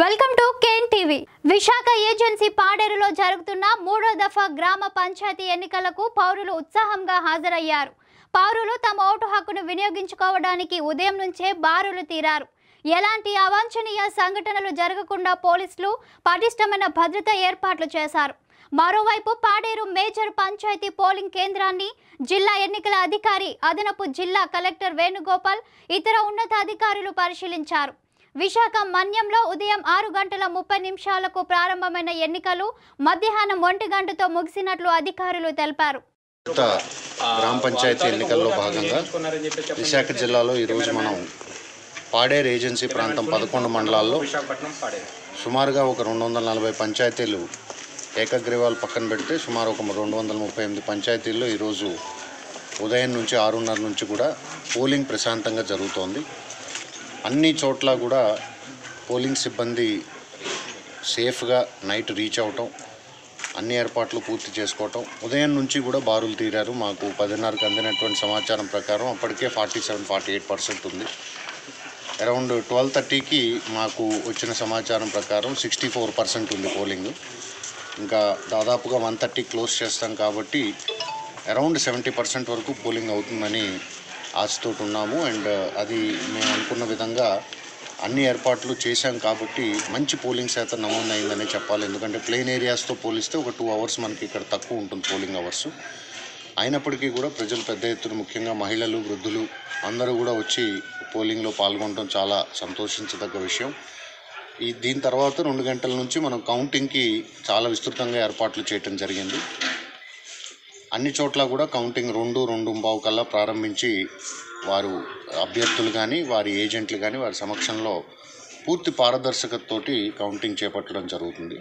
Welcome to Ken TV. Visakha agency పాడేరులో జరుగుతున్న మూడో దఫా గ్రామ పంచాయతీ ఎన్నికలకు పౌరులు ఉత్సాహంగా హాజరయ్యారు. పౌరులు తమ ఓటు హక్కును వినియోగించుకోవడానికి ఉదయం నుంచే బారులు తీరారు. ఎలాంటి అవాంఛనీయ సంఘటనలు జరగకుండా పోలీసులు పటిష్టమైన భద్రత ఏర్పాట్లు చేశారు. మరోవైపు పాడేరు మేజర్ పంచాయతీ పోలింగ్ కేంద్రాన్ని జిల్లా ఎన్నికల అధికారి అదనపు జిల్లా కలెక్టర్ వేణుగోపాల్ ఇతర ఉన్నతాధికారులు పరిశీలించారు. విశాఖ మన్యంలో ఉదయం ఆరు గంటల ముప్పై నిమిషాలకు ప్రారంభమైన ఎన్నికలు మధ్యాహ్నం ఒంటి గంటతో ముగిసినట్లు అధికారులు తెలిపారు. గ్రామ పంచాయతీ ఎన్నికల్లో భాగంగా విశాఖ జిల్లాలో ఈరోజు మనం పాడేరు ఏజెన్సీ ప్రాంతం పదకొండు మండలాల్లో సుమారుగా ఒక రెండు వందల నలభై పంచాయతీలు ఏకగ్రీవాలు పక్కన పెడితే సుమారు ఒక రెండు వందల ముప్పై ఎనిమిది పంచాయతీల్లో ఈరోజు ఉదయం నుంచి ఆరున్నర నుంచి కూడా పోలింగ్ ప్రశాంతంగా జరుగుతోంది. అన్ని చోట్ల కూడా పోలింగ్ సిబ్బంది సేఫ్గా నైట్ రీచ్ అవటం అన్ని ఏర్పాట్లు పూర్తి చేసుకోవటం. ఉదయం నుంచి కూడా బారులు తీరారు. మాకు పదిన్నరకు అందినటువంటి సమాచారం ప్రకారం అప్పటికే forty seven forty eight percent ఉంది. అరౌండ్ ట్వెల్వ్ థర్టీకి మాకు వచ్చిన సమాచారం ప్రకారం సిక్స్టీ ఫోర్ పర్సెంట్ ఉంది పోలింగ్. ఇంకా దాదాపుగా వన్ థర్టీ క్లోజ్ చేస్తాం కాబట్టి అరౌండ్ సెవెంటీ పర్సెంట్ వరకు పోలింగ్ అవుతుందని ఆశతో ఉన్నాము అండ్ uh, అది మేము అనుకున్న విధంగా అన్ని ఏర్పాట్లు చేశాం కాబట్టి మంచి పోలింగ్ శాతం నమోదైందనే చెప్పాలి. ఎందుకంటే ప్లెయిన్ ఏరియాస్తో పోలిస్తే ఒక టూ అవర్స్ మనకి ఇక్కడ తక్కువ ఉంటుంది పోలింగ్ అవర్స్. అయినప్పటికీ కూడా ప్రజలు పెద్ద ఎత్తున ముఖ్యంగా మహిళలు వృద్ధులు అందరూ కూడా వచ్చి పోలింగ్లో పాల్గొనడం చాలా సంతోషించదగ్గ విషయం. ఈ దీని తర్వాత రెండు గంటల నుంచి మనం కౌంటింగ్కి చాలా విస్తృతంగా ఏర్పాట్లు చేయటం జరిగింది. అన్ని చోట్ల కూడా కౌంటింగ్ రెండు రెండు బావు కల్లా ప్రారంభించి వారు అభ్యర్థులు కానీ వారి ఏజెంట్లు కానీ వారి సమక్షంలో పూర్తి పారదర్శకతతోటి కౌంటింగ్ చేపట్టడం జరుగుతుంది.